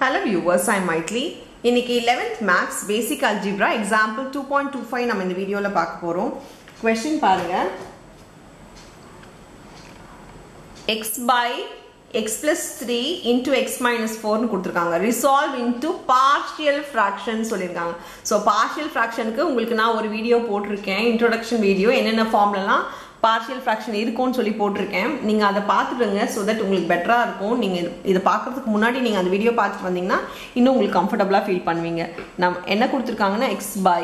Hello viewers ஐ மைட்லி இன்னைக்கு 11th maths basic algebra example two point two five நம்ம இந்த வீடியோவில் பார்க்க போகிறோம் கொஷின் பாருங்க. X by X plus three into X minus ஃபோர்னு கொடுத்துருக்காங்க. ரிசால்வ் இன்டூ பார்ஷியல் ஃப்ராக்ஷன் சொல்லியிருக்காங்க. ஸோ பார்ஷியல் ஃப்ராக்ஷனுக்கு உங்களுக்கு நான் ஒரு வீடியோ போட்டிருக்கேன். இன்ட்ரோடக்ஷன் வீடியோ என்னென்ன ஃபார்ம்லலாம் பார்ஷியல் ஃப்ராக்ஷன் இருக்கும்னு சொல்லி போட்டிருக்கேன். நீங்கள் அதை பார்த்துடுங்க ஸோ தட் உங்களுக்கு பெட்டராக இருக்கும். நீங்கள் இதை பார்க்கறதுக்கு முன்னாடி நீங்கள் அந்த வீடியோ பார்த்துட்டு வந்தீங்கன்னா இன்னும் உங்களுக்கு கம்ஃபர்டபுளாக ஃபீல் பண்ணுவீங்க. நம் என்ன கொடுத்துருக்காங்கன்னா X by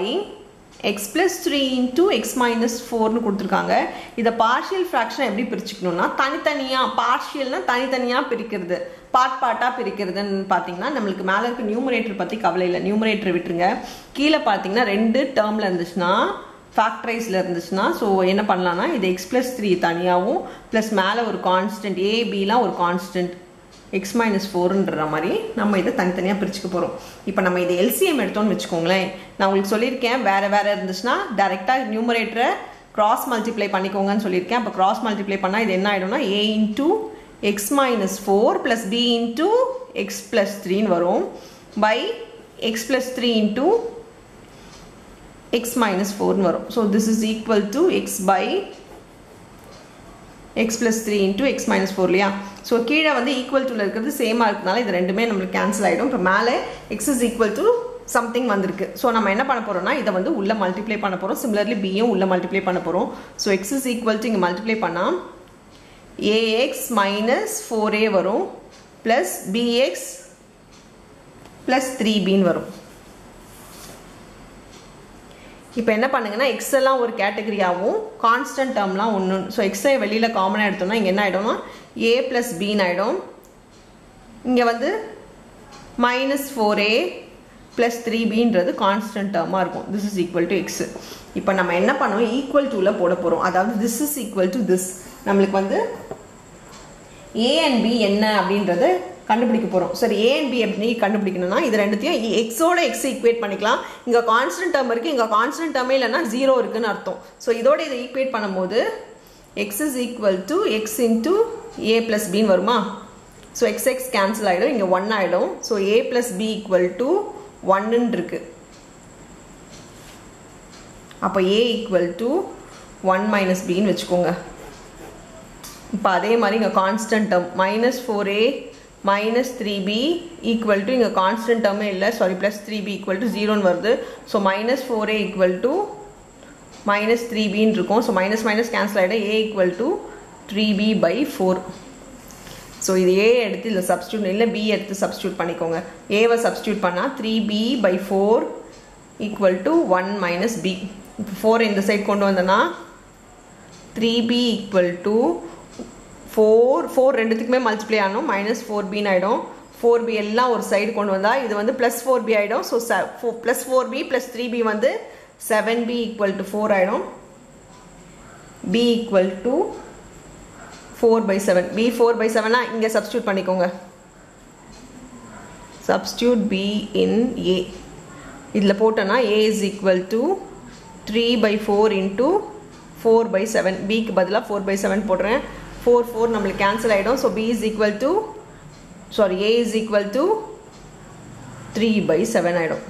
X plus three into X minus ஃபோர்னு கொடுத்துருக்காங்க. இதை பார்ஷியல் ஃப்ராக்ஷன் எப்படி பிரிச்சுக்கணும்னா தனித்தனியாக பார்ஷியல்னால் தனித்தனியாக பிரிக்கிறது. பார்ட் பார்ட்டாக பிரிக்கிறதுன்னு பார்த்தீங்கன்னா நம்மளுக்கு மேலே இருக்க நியூமரேட்டர் பற்றி கவலை இல்லை. நியூமரேட்டர் விட்டுருங்க. கீழே பார்த்தீங்கன்னா ரெண்டு டேர்மில் இருந்துச்சுன்னா ஃபேக்ட்ரைஸில் இருந்துச்சுன்னா ஸோ என்ன பண்ணலான்னா இது எக்ஸ் ப்ளஸ் த்ரீ தனியாகவும் ப்ளஸ் மேலே ஒரு கான்ஸ்டன்ட் ஏபிலாம் ஒரு கான்ஸ்டன்ட் எக்ஸ் மைனஸ் ஃபோருன்ற மாதிரி நம்ம இதை தனித்தனியாக பிரிச்சுக்க போகிறோம் இப்போ நம்ம இதை எல்சிஎம் எடுத்தோம்னு வச்சுக்கோங்களேன். நான் உங்களுக்கு சொல்லியிருக்கேன் வேறு வேறு இருந்துச்சுன்னா டேரெக்டாக நியூமரேட்டரை க்ராஸ் மல்டிப்ளை பண்ணிக்கோங்கன்னு சொல்லியிருக்கேன். அப்போ க்ராஸ் மல்டிப்ளை பண்ணால் இது என்ன ஆகிடும்னா A into X minus four plus B into X plus த்ரீன்னு வரும். By X plus three into X minus ஃபோர்னு வரும். So this is equal to x by x plus 3 into x minus 4 இல்லையா? So கீழே வந்து ஈக்குவல் டூவில் இருக்கிறது சேமாக இருக்கனால இது ரெண்டுமே நம்மளுக்கு கேன்சல் ஆகிடும் இப்போ மேலே X is equal to something வந்திருக்கு. ஸோ நம்ம என்ன பண்ண போகிறோம்னா இதை வந்து உள்ளே மல்டிப்ளை பண்ண போகிறோம் சிமிலர்லி பியும் உள்ளே மல்டிப்ளை பண்ண போகிறோம் so x is equal to இங்கே மல்டிப்ளை பண்ணால் ஏஎக்ஸ் மைனஸ் ஃபோர் ஏ வரும். ப்ளஸ் பிஎக்ஸ் ப்ளஸ் த்ரீ பின்னு வரும். இப்போ என்ன பண்ணுங்கன்னா எக்ஸ் எல்லாம் ஒரு கேட்டகரியாகவும் கான்ஸ்டன்ட் டேர்ம்லாம் ஒன்று ஸோ எக்ஸை வெளியில் காமனாக எடுத்தோம்னா இங்கே என்ன ஆகிடும்னா ஏ ப்ளஸ் பின்னு ஆகிடும் இங்கே வந்து minus four A plus three பின்றது constant டேர்மாக இருக்கும். This is equal to X இப்போ நம்ம என்ன பண்ணுவோம்? ஈக்குவல் டூவில் போட போகிறோம் அதாவது this is equal to this நம்மளுக்கு வந்து ஏ அண்ட் பி என்ன அப்படின்றது கண்டுபிடிக்க போகிறோம் சரி ஏ அண்ட் பி எப்படி கண்டுபிடிக்கணும்னா இது ரெண்டுத்தையும் எக்ஸோட எக்ஸ் ஈக்குவேட் பண்ணிக்கலாம். இங்கே கான்ஸ்டன்ட் டேர்ம் இருக்குது இங்கே கான்ஸ்டன்ட் டேர்மே இல்லைன்னா ஜீரோ இருக்குன்னு அர்த்தம். ஸோ இதோட இதை ஈக்குவேட் பண்ணும்போது x is equal to x into a plus பின்னு வருமா? ஸோ எக்ஸ் எக்ஸ் கேன்சல் ஆகிடும் இங்கே ஒன் ஆகிடும் so A plus B equal to ஒன்னுன்னு இருக்குது அப்போ A equal to one minus பின்னு வச்சுக்கோங்க. இப்போ அதே மாதிரி இங்கே constant term minus four A minus three B equal to இங்கே கான்ஸ்டன்ட் டேர்மே இல்லை sorry plus three B equal to ஜீரோன்னு வருது. So minus four A equal to minus three பின்னு இருக்கும். ஸோ மைனஸ் மைனஸ் கேன்சல் ஆகிடும் a equal to three b by four so இது ஏ எடுத்து இல்லை சப்ஸ்டியூட் இல்லை பி எடுத்து சப்ஸ்டியூட் பண்ணிக்கோங்க. ஏவை சப்ஸ்டியூட் பண்ணால் three B by four equal to one minus B இப்போ ஃபோர் இந்த சைட் கொண்டு வந்தேன்னா three B equal to four four ரெண்டுத்துக்குமே மல்டிப்ளை ஆகணும். மைனஸ் ஃபோர் பின்னு ஆகிடும் ஃபோர் பி எல்லாம் ஒரு சைடு கொண்டு வந்தால் இது வந்து ப்ளஸ் ஃபோர் பி ஆகிடும் ஸோ ச four plus four b plus three b வந்து seven b equal to four ஆகிடும் b equal to four by seven b four by செவனாக இங்கே சப்ஸ்டியூட் பண்ணிக்கோங்க. சப்ஸ்டியூட் பி இன் ஏ இதில் போட்டோன்னா A is equal to three by four into four by seven பிக்கு பதிலாக four by seven போடுறேன். Four four நம்மளுக்கு cancel ஆகிடும் so B is equal to sorry a is equal to three by seven ஆகிடும்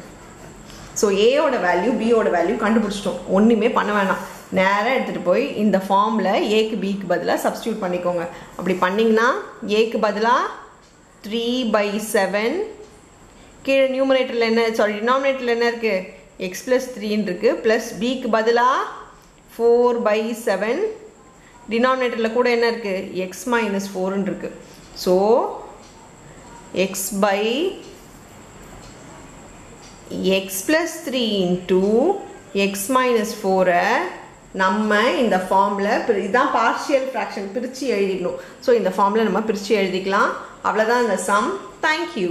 so ஏயோட value பியோட value கண்டுபிடிச்சிட்டோம். ஒன்றுமே பண்ண வேணாம். நேராக எடுத்துகிட்டு போய் இந்த ஃபார்மில் ஏக்கு பிக்கு பதிலாக சப்ஸ்டியூட் பண்ணிக்கோங்க. அப்படி பண்ணிங்கன்னா ஏக்கு பதிலாக த்ரீ பை செவன் கீழே நியூமரேட்டரில் என்ன சாரி டினாமினேட்டரில் என்ன இருக்குது எக்ஸ் ப்ளஸ் த்ரீன்னு இருக்குது ப்ளஸ் பிக்கு பதிலாக ஃபோர் பை செவன் டினாமினேட்டரில் கூட என்ன இருக்குது எக்ஸ் மைனஸ் ஃபோர்னு இருக்குது so X by X plus three into X minus ஃபோரை நம்ம இந்த ஃபார்மில் இதுதான் பார்ஷியல் ஃப்ராக்ஷன் பிரித்து எழுதிக்கணும். ஸோ இந்த ஃபார்மில் நம்ம பிரித்து எழுதிக்கலாம். அவ்வளோதான் இந்த சம் தேங்க்யூ